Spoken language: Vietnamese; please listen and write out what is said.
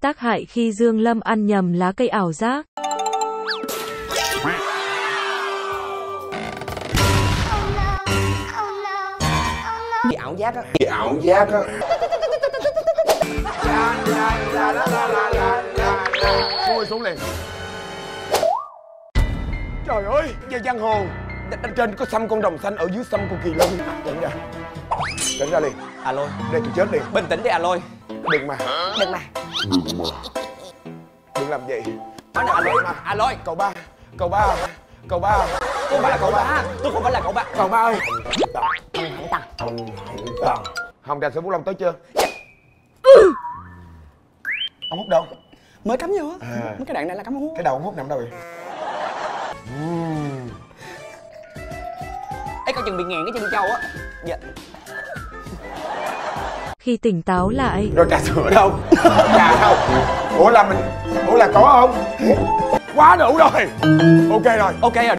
Tác hại khi Dương Lâm ăn nhầm lá cây ảo giác. Cái ảo giác á Cái ảo giác á Thôi xuống liền Trời ơi, giờ giang hồ. Đ- Trên có xăm con rồng xanh, ở dưới xăm con kỳ lân. Đúng ra Tỉnh ra liền À lôi Đây tôi chết liền Bình tĩnh đi à lôi Đừng mà. Đừng mà. Đừng làm vậy. Nói nè à lôi À lôi Cậu ba. Cậu ba. Cậu ba. Tôi không phải là cậu ba. Tôi không phải là cậu ba. Cậu ba ơi. Thẳng tăng Hồng trà sữa Phú Long tới chưa? Ông hút đâu? Mới cắm vô á. À. Mấy cái đoạn này là cắm hút. Cái đầu ông hút nằm đâu vậy? Ấy coi chừng bị nghẹn cái chân châu á. Dạ Khi tỉnh táo lại, Rồi trà sữa đâu? trà đâu? Ủa là mình Ủa là có không? Quá đủ rồi Ok rồi Ok rồi